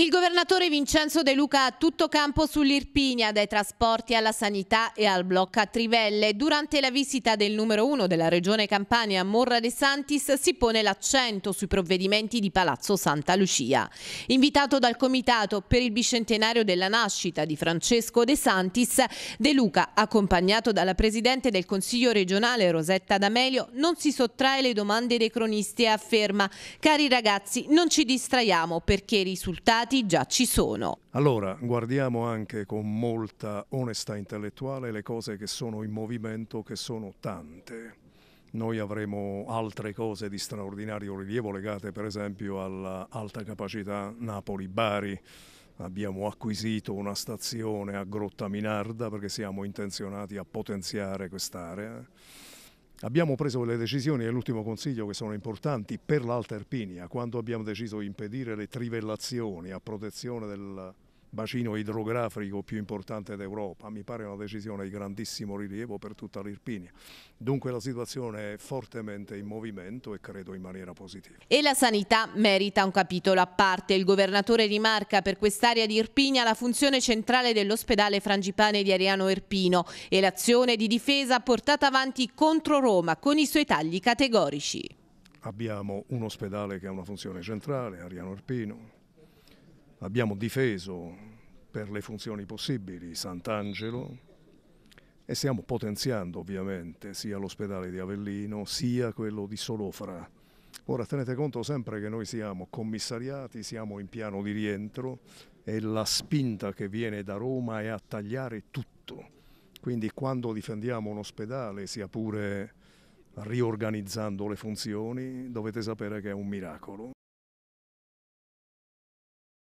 Il governatore Vincenzo De Luca ha tutto campo sull'Irpinia, dai trasporti alla sanità e al blocco a Trivelle. Durante la visita del numero uno della regione Campania, Morra De Santis, si pone l'accento sui provvedimenti di Palazzo Santa Lucia. Invitato dal comitato per il bicentenario della nascita di Francesco De Santis, De Luca, accompagnato dalla presidente del Consiglio regionale Rosetta D'Amelio, non si sottrae le domande dei cronisti e afferma «Cari ragazzi, non ci distraiamo perché i risultati risultati già ci sono. Allora, guardiamo anche con molta onestà intellettuale le cose che sono in movimento, che sono tante. Noi avremo altre cose di straordinario rilievo legate per esempio all'alta capacità Napoli-Bari. Abbiamo acquisito una stazione a Grotta Minarda perché siamo intenzionati a potenziare quest'area. Abbiamo preso le decisioni nell'ultimo Consiglio che sono importanti per l'Alta Erpinia, quando abbiamo deciso di impedire le trivellazioni a protezione del bacino idrografico più importante d'Europa. Mi pare una decisione di grandissimo rilievo per tutta l'Irpinia. Dunque la situazione è fortemente in movimento e credo in maniera positiva. E la sanità merita un capitolo a parte. Il governatore rimarca per quest'area di Irpinia la funzione centrale dell'ospedale Frangipane di Ariano Irpino e l'azione di difesa portata avanti contro Roma con i suoi tagli categorici. Abbiamo un ospedale che ha una funzione centrale, Ariano Irpino, Abbiamo difeso per le funzioni possibili Sant'Angelo e stiamo potenziando ovviamente sia l'ospedale di Avellino sia quello di Solofra. Ora tenete conto sempre che noi siamo commissariati, siamo in piano di rientro e la spinta che viene da Roma è a tagliare tutto. Quindi quando difendiamo un ospedale, sia pure riorganizzando le funzioni, dovete sapere che è un miracolo.